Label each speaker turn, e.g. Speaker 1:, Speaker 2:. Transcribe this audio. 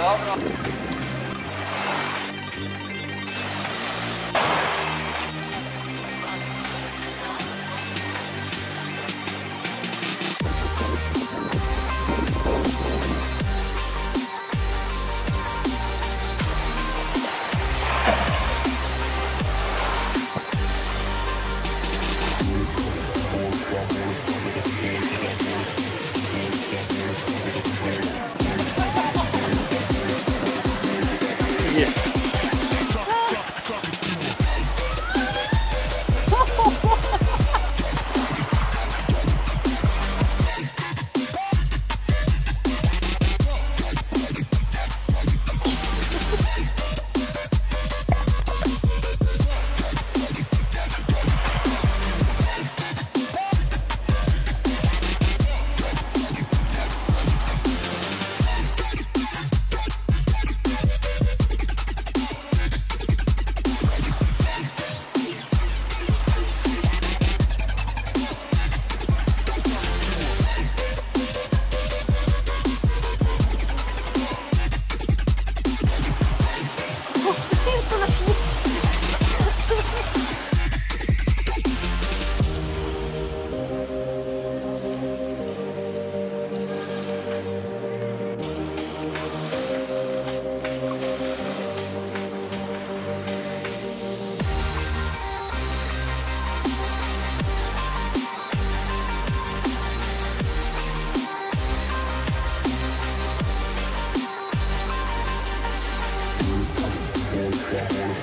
Speaker 1: Dobra.
Speaker 2: 谢谢。
Speaker 3: Yeah.